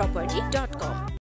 property.com.